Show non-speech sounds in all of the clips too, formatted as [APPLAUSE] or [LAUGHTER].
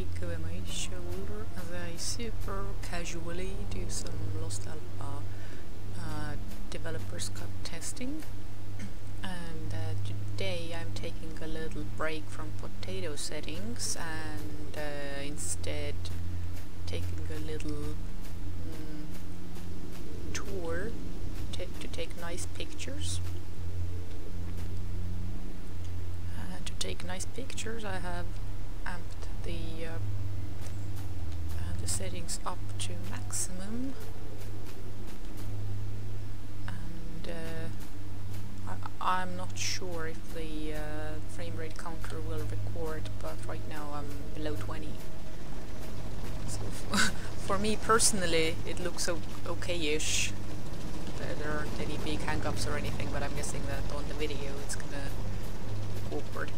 to Pico MI Shoulder as I super casually do some Lost Alpha uh, developers cut testing. And uh, today I'm taking a little break from potato settings and uh, instead taking a little mm, tour to take nice pictures. And to take nice pictures I have amped the uh, uh, the settings up to maximum. And uh, I, am not sure if the uh, frame rate counter will record but right now I'm below 20 so [LAUGHS] for me personally it looks okay-ish. There aren't any big hang-ups or anything but I'm guessing that on the video it's gonna awkward.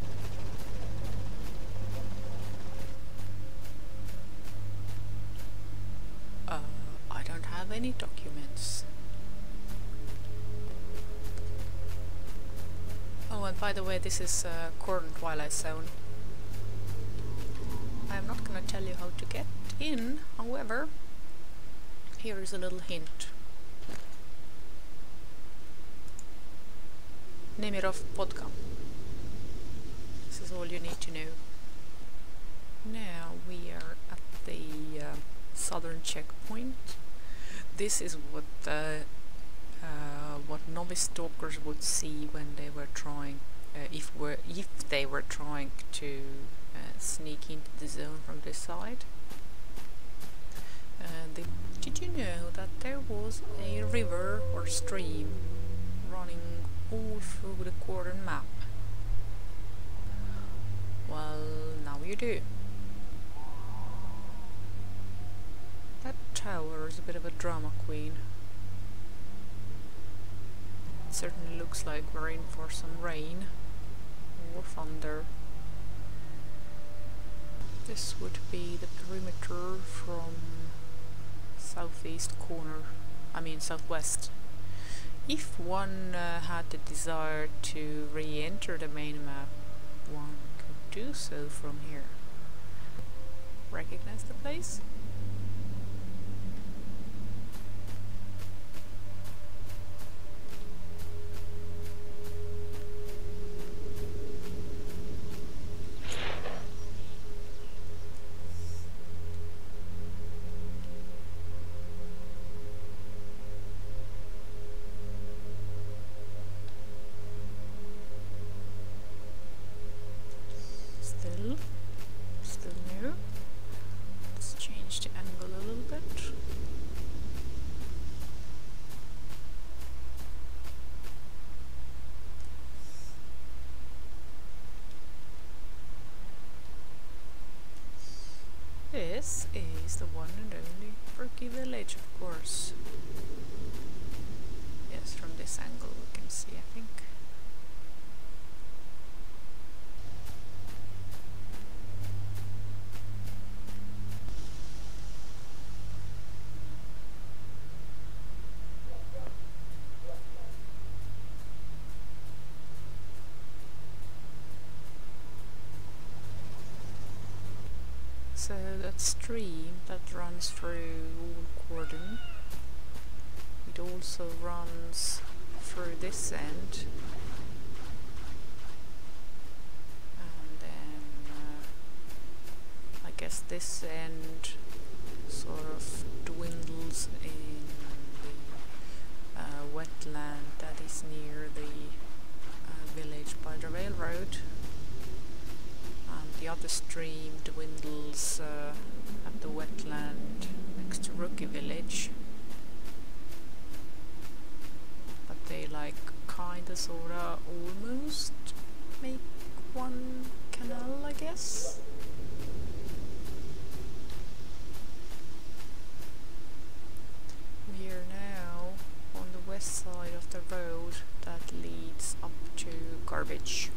Any documents. Oh, and by the way, this is uh, Cordon Twilight Zone. I'm not gonna tell you how to get in, however, here is a little hint. Nemirov Vodka. This is all you need to know. Now we are at the uh, southern checkpoint this is what uh, uh, what novice stalkers would see when they were trying, uh, if were if they were trying to uh, sneak into the zone from this side. They, did you know that there was a river or stream running all through the Cordon map? Well, now you do. Tower is a bit of a drama queen. It certainly looks like we're in for some rain or thunder. This would be the perimeter from southeast corner, I mean southwest. If one uh, had the desire to re-enter the main map, one could do so from here. Recognize the place? This is the one and only Rookie Village, of course. Yes, from this angle we can see, I think. So that stream that runs through all Cordon, it also runs through this end. And then uh, I guess this end sort of dwindles in the uh, wetland that is near the uh, village by the railroad the other stream dwindles uh, at the wetland next to Rookie Village. But they like kinda sorta almost make one canal I guess? We are now on the west side of the road that leads up to garbage.